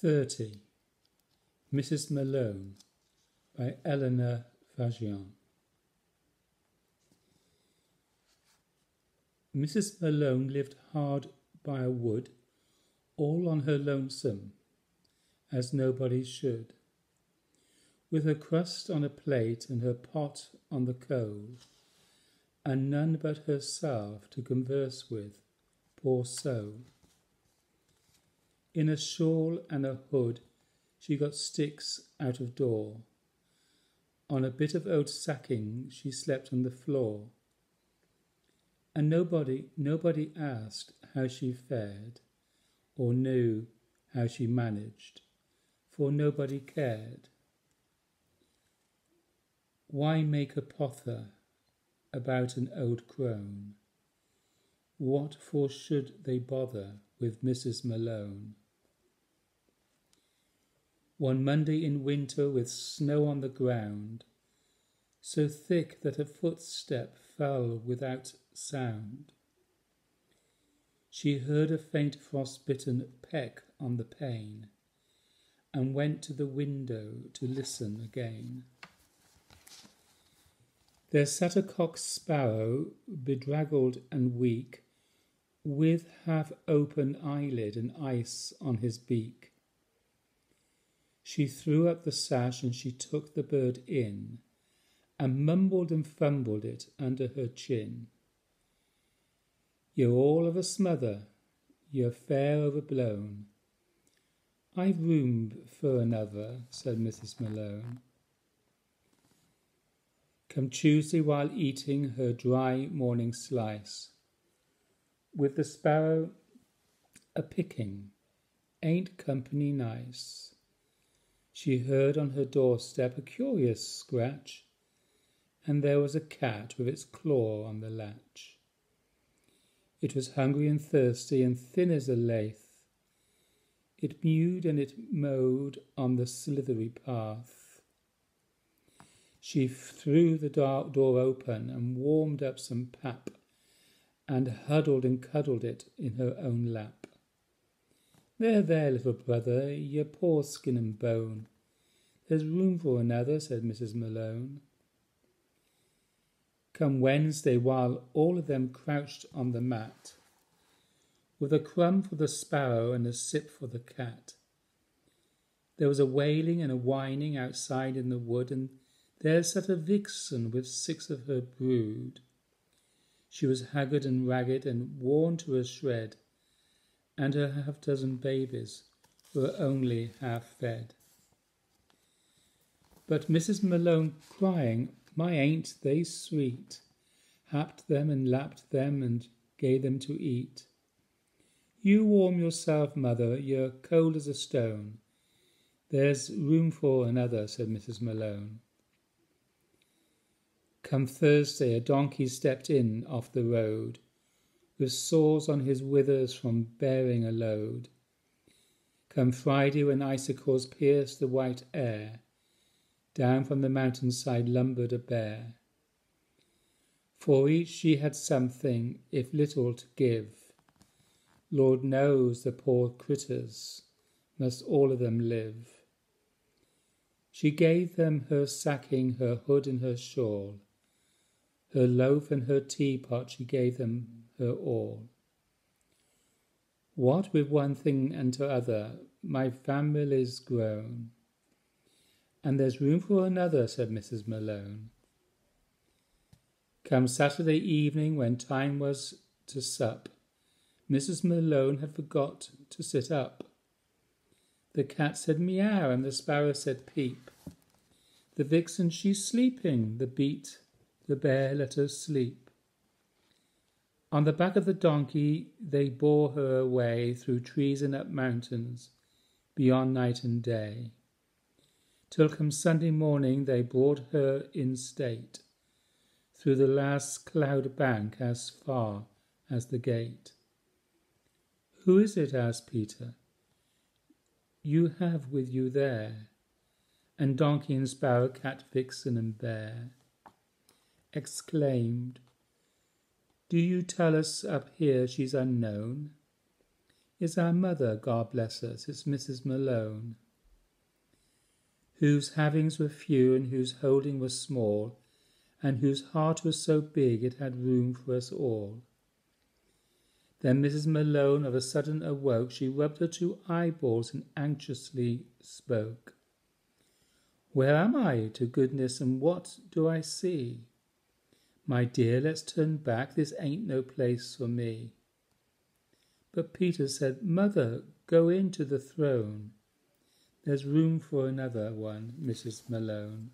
30. Mrs. Malone by Eleanor Farjeon. Mrs. Malone lived hard by a wood, all on her lonesome, as nobody should, with her crust on a plate and her pot on the coal, and none but herself to converse with, poor soul. In a shawl and a hood she got sticks out of door. On a bit of old sacking she slept on the floor. And nobody, nobody asked how she fared, or knew how she managed, for nobody cared. Why make a pother about an old crone? What for should they bother with Mrs. Malone? One Monday in winter with snow on the ground, so thick that a footstep fell without sound. She heard a faint frost-bitten peck on the pane, and went to the window to listen again. There sat a cock sparrow, bedraggled and weak, with half open eyelid and ice on his beak. She threw up the sash and she took the bird in, and mumbled and fumbled it under her chin. You're all of a smother, you're fair overblown. I've room for another, said Mrs. Malone. Come Tuesday while eating her dry morning slice, with the sparrow a picking, ain't company nice she heard on her doorstep a curious scratch, and there was a cat with its claw on the latch. It was hungry and thirsty and thin as a lath. It mewed and it mowed on the slithery path. She threw the dark door open and warmed up some pap and huddled and cuddled it in her own lap. There, there, little brother, your poor skin and bone. There's room for another, said Mrs. Malone. Come Wednesday, while all of them crouched on the mat, with a crumb for the sparrow and a sip for the cat. There was a wailing and a whining outside in the wood, and there sat a vixen with six of her brood. She was haggard and ragged and worn to a shred and her half dozen babies were only half fed. But Mrs. Malone crying, My ain't they sweet, happed them and lapped them and gave them to eat. You warm yourself, mother, you're cold as a stone. There's room for another, said Mrs. Malone. Come Thursday, a donkey stepped in off the road with sores on his withers from bearing a load. Come Friday, when icicles pierce the white air, down from the mountainside lumbered a bear. For each she had something, if little, to give. Lord knows the poor critters must all of them live. She gave them her sacking, her hood, and her shawl. Her loaf and her teapot she gave them her all. What with one thing and to other, my family's grown. And there's room for another, said Mrs. Malone. Come Saturday evening, when time was to sup, Mrs. Malone had forgot to sit up. The cat said meow, and the sparrow said peep. The vixen she's sleeping, the beat, the bear let her sleep. On the back of the donkey they bore her away through trees and up mountains, beyond night and day, till come Sunday morning they brought her in state through the last cloud bank as far as the gate. Who is it? asked Peter. You have with you there, and donkey and sparrow, cat, vixen, and bear, exclaimed do you tell us up here she's unknown? is our mother, God bless us, it's Mrs. Malone, whose havings were few and whose holding was small, and whose heart was so big it had room for us all. Then Mrs. Malone of a sudden awoke. She rubbed her two eyeballs and anxiously spoke. Where am I, to goodness, and what do I see? My dear, let's turn back. This ain't no place for me. But Peter said, Mother, go in to the throne. There's room for another one, Mrs. Malone.